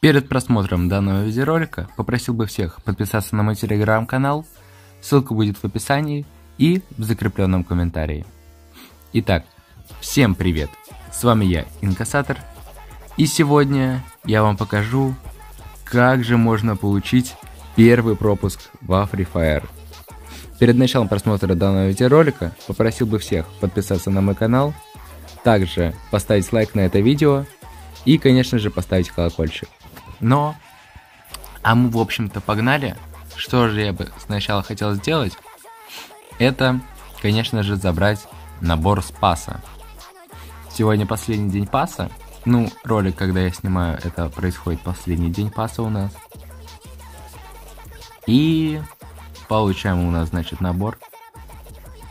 Перед просмотром данного видеоролика попросил бы всех подписаться на мой телеграм-канал, ссылка будет в описании и в закрепленном комментарии. Итак, всем привет, с вами я, Инкассатор, и сегодня я вам покажу, как же можно получить первый пропуск во Free Fire. Перед началом просмотра данного видеоролика попросил бы всех подписаться на мой канал, также поставить лайк на это видео и, конечно же, поставить колокольчик. Но, а мы, в общем-то, погнали. Что же я бы сначала хотел сделать? Это, конечно же, забрать набор с паса. Сегодня последний день паса. Ну, ролик, когда я снимаю, это происходит последний день паса у нас. И получаем у нас, значит, набор.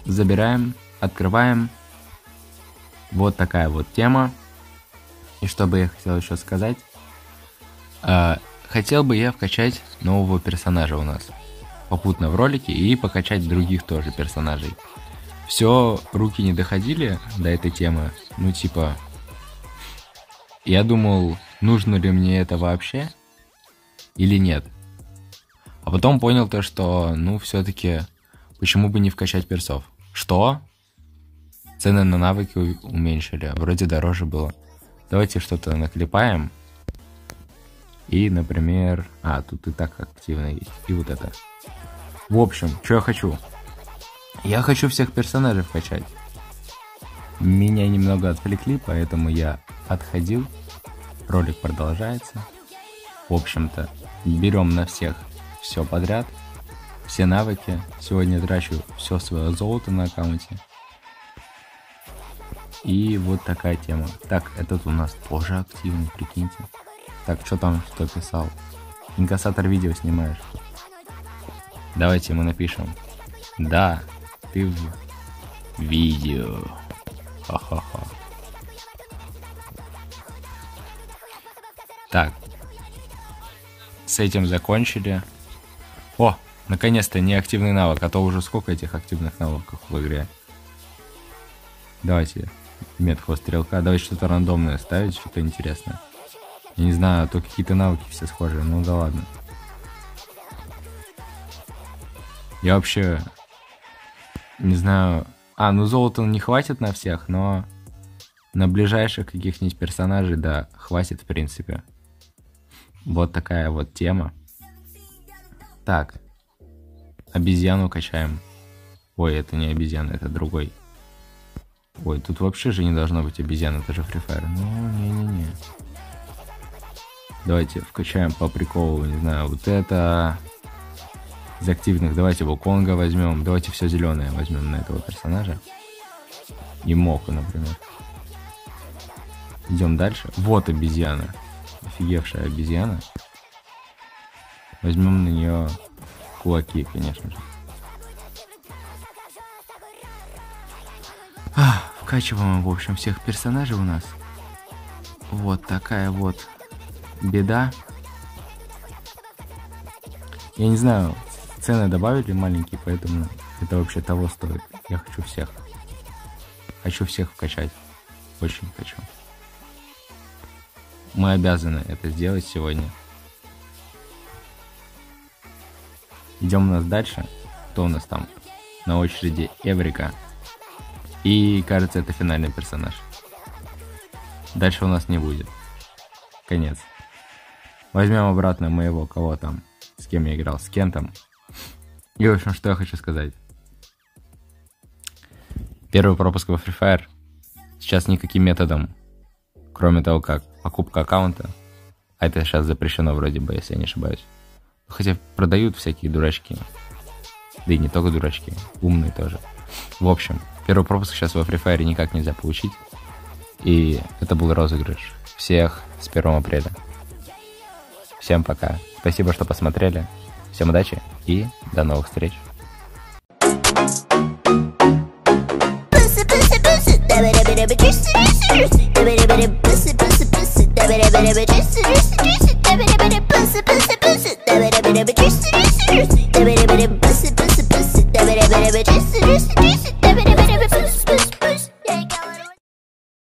Забираем, открываем. Вот такая вот тема. И что бы я хотел еще сказать? А, хотел бы я вкачать нового персонажа у нас. Попутно в ролике и покачать других тоже персонажей. Все, руки не доходили до этой темы. Ну, типа... Я думал, нужно ли мне это вообще или нет. А потом понял то, что, ну, все-таки, почему бы не вкачать персов? Что? Цены на навыки уменьшили, вроде дороже было. Давайте что-то наклепаем. И, например... А, тут и так активно есть. И вот это. В общем, что я хочу? Я хочу всех персонажей вкачать. Меня немного отвлекли, поэтому я отходил. Ролик продолжается. В общем-то, берем на всех все подряд. Все навыки. Сегодня трачу все свое золото на аккаунте. И вот такая тема. Так, этот у нас тоже активный, прикиньте. Так, что там, кто писал? Инкассатор видео снимаешь. Давайте мы напишем. Да, ты в видео. Ха-ха-ха. Так. С этим закончили. О, наконец-то неактивный навык, а то уже сколько этих активных навыков в игре. Давайте метхвост стрелка. Давайте что-то рандомное ставить, что-то интересное. Я не знаю, а то какие-то навыки все схожие, ну да ладно. Я вообще не знаю... А, ну золота не хватит на всех, но на ближайших каких-нибудь персонажей, да, хватит в принципе. Вот такая вот тема. Так. Обезьяну качаем. Ой, это не обезьяна, это другой. Ой, тут вообще же не должно быть обезьяны, это же Free Fire. Ну, не-не-не. Давайте вкачаем по приколу, не знаю, вот это из активных. Давайте Вулконга возьмем. Давайте все зеленое возьмем на этого персонажа. И Моку, например. Идем дальше. Вот обезьяна. Офигевшая обезьяна. Возьмем на нее кулаки, конечно же. А, вкачиваем, в общем, всех персонажей у нас. Вот такая вот беда. Я не знаю, цены добавили маленькие, поэтому это вообще того стоит. Я хочу всех. Хочу всех вкачать. Очень хочу. Мы обязаны это сделать сегодня. Идем у нас дальше. Кто у нас там? На очереди Эврика. И кажется, это финальный персонаж. Дальше у нас не будет. Конец. Возьмем обратно моего, кого там, с кем я играл, с Кентом. И, в общем, что я хочу сказать. Первый пропуск во Free Fire сейчас никаким методом, кроме того, как покупка аккаунта, а это сейчас запрещено вроде бы, если я не ошибаюсь. Хотя продают всякие дурачки. Да и не только дурачки, умные тоже. В общем, первый пропуск сейчас во Free Fire никак нельзя получить. И это был розыгрыш всех с 1 апреля. Всем пока. Спасибо, что посмотрели. Всем удачи и до новых встреч. Juicy, juicy.